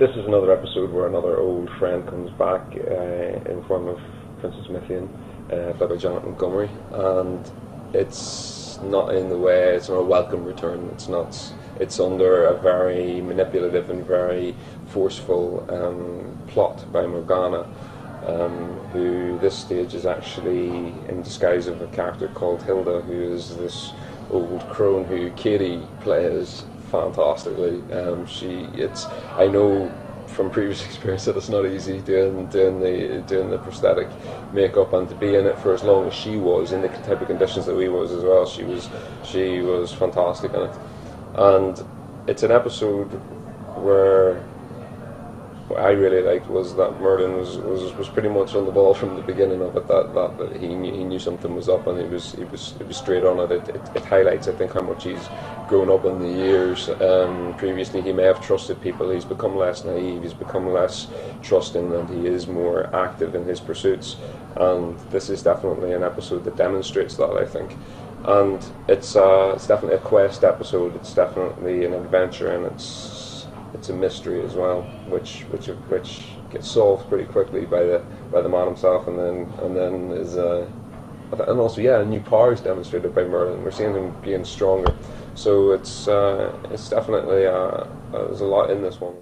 this is another episode where another old friend comes back uh, in form of Princess Mithian, uh, by Janet Montgomery, and it's not in the way. It's not a welcome return. It's not. It's under a very manipulative and very forceful um, plot by Morgana. Um, who this stage is actually in disguise of a character called Hilda, who is this old crone who Katie plays fantastically. Um, she, it's, I know from previous experience that it's not easy doing doing the doing the prosthetic makeup and to be in it for as long as she was in the type of conditions that we was as well. She was she was fantastic in it, and it's an episode where what I really liked was that Merlin was, was, was pretty much on the ball from the beginning of it. That, that, that he knew he knew something was up, and he was he was he was straight on it. It, it, it highlights, I think, how much he's grown up in the years. Um, previously, he may have trusted people. He's become less naive. He's become less trusting, and he is more active in his pursuits. And this is definitely an episode that demonstrates that. I think and it's uh, it's definitely a quest episode. It's definitely an adventure, and it's it's a mystery as well, which which which gets solved pretty quickly by the by the man himself, and then and then is uh, and also yeah, new powers demonstrated by Merlin. We're seeing him being stronger, so it's uh, it's definitely uh, there's a lot in this one.